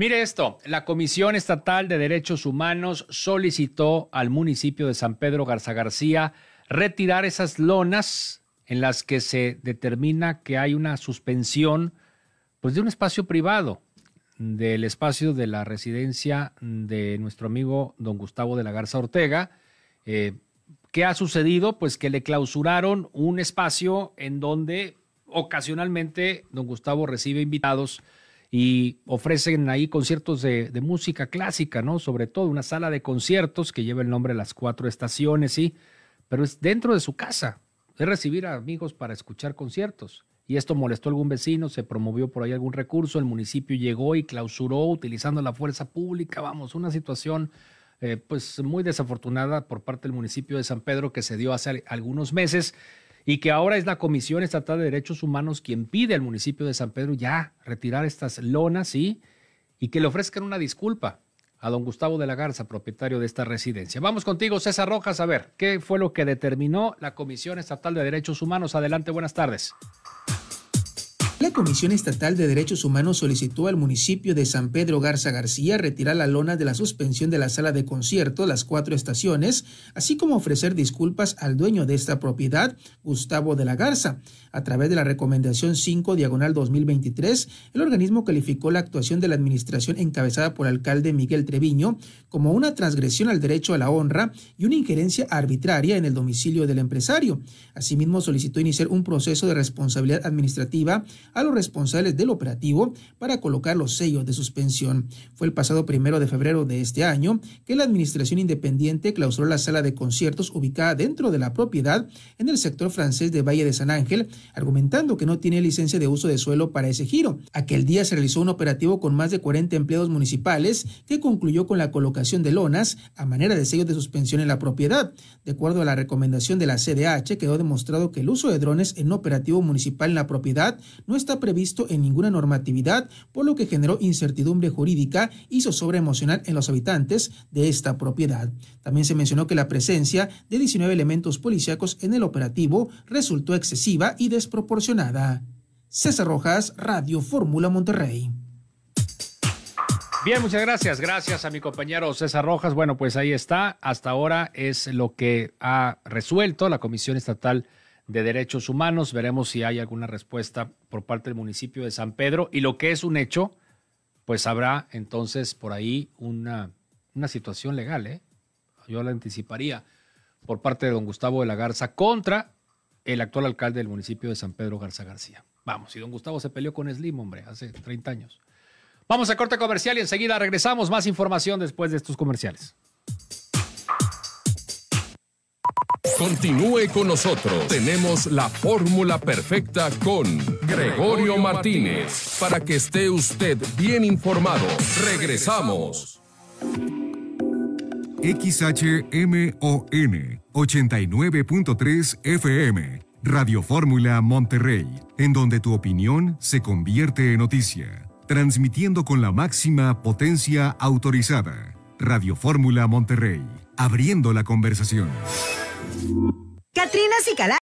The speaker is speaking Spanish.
Mire esto, la Comisión Estatal de Derechos Humanos solicitó al municipio de San Pedro Garza García retirar esas lonas en las que se determina que hay una suspensión pues de un espacio privado, del espacio de la residencia de nuestro amigo don Gustavo de la Garza Ortega. Eh, ¿Qué ha sucedido? Pues que le clausuraron un espacio en donde ocasionalmente don Gustavo recibe invitados y ofrecen ahí conciertos de, música clásica, ¿no? Sobre todo una sala de conciertos que lleva el nombre de las cuatro estaciones, sí, pero es dentro de su casa, es recibir a amigos para escuchar conciertos. Y esto molestó a algún vecino, se promovió por ahí algún recurso, el municipio llegó y clausuró utilizando la fuerza pública, vamos, una situación eh, pues muy desafortunada por parte del municipio de San Pedro que se dio hace algunos meses y que ahora es la Comisión Estatal de Derechos Humanos quien pide al municipio de San Pedro ya retirar estas lonas, ¿sí? Y que le ofrezcan una disculpa a don Gustavo de la Garza, propietario de esta residencia. Vamos contigo, César Rojas, a ver, ¿qué fue lo que determinó la Comisión Estatal de Derechos Humanos? Adelante, buenas tardes. La Comisión Estatal de Derechos Humanos solicitó al municipio de San Pedro Garza García retirar la lona de la suspensión de la sala de concierto Las Cuatro Estaciones, así como ofrecer disculpas al dueño de esta propiedad, Gustavo de la Garza. A través de la recomendación 5 diagonal 2023, el organismo calificó la actuación de la administración encabezada por el alcalde Miguel Treviño como una transgresión al derecho a la honra y una injerencia arbitraria en el domicilio del empresario. Asimismo, solicitó iniciar un proceso de responsabilidad administrativa a los responsables del operativo para colocar los sellos de suspensión. Fue el pasado primero de febrero de este año que la Administración Independiente clausuró la sala de conciertos ubicada dentro de la propiedad en el sector francés de Valle de San Ángel, argumentando que no tiene licencia de uso de suelo para ese giro. Aquel día se realizó un operativo con más de 40 empleados municipales que concluyó con la colocación de lonas a manera de sellos de suspensión en la propiedad. De acuerdo a la recomendación de la CDH, quedó demostrado que el uso de drones en operativo municipal en la propiedad no está previsto en ninguna normatividad, por lo que generó incertidumbre jurídica y zozobra emocional en los habitantes de esta propiedad. También se mencionó que la presencia de 19 elementos policíacos en el operativo resultó excesiva y desproporcionada. César Rojas, Radio Fórmula Monterrey. Bien, muchas gracias. Gracias a mi compañero César Rojas. Bueno, pues ahí está. Hasta ahora es lo que ha resuelto la Comisión Estatal de Derechos Humanos. Veremos si hay alguna respuesta por parte del municipio de San Pedro. Y lo que es un hecho, pues habrá entonces por ahí una, una situación legal, ¿eh? Yo la anticiparía por parte de don Gustavo de la Garza contra el actual alcalde del municipio de San Pedro Garza García. Vamos, y don Gustavo se peleó con Slim, hombre, hace 30 años. Vamos a corte comercial y enseguida regresamos. Más información después de estos comerciales. Continúe con nosotros. Tenemos la fórmula perfecta con Gregorio Martínez para que esté usted bien informado. Regresamos. XHMON 89.3 FM. Radio Fórmula Monterrey, en donde tu opinión se convierte en noticia. Transmitiendo con la máxima potencia autorizada. Radio Fórmula Monterrey, abriendo la conversación. Catrina Cicalá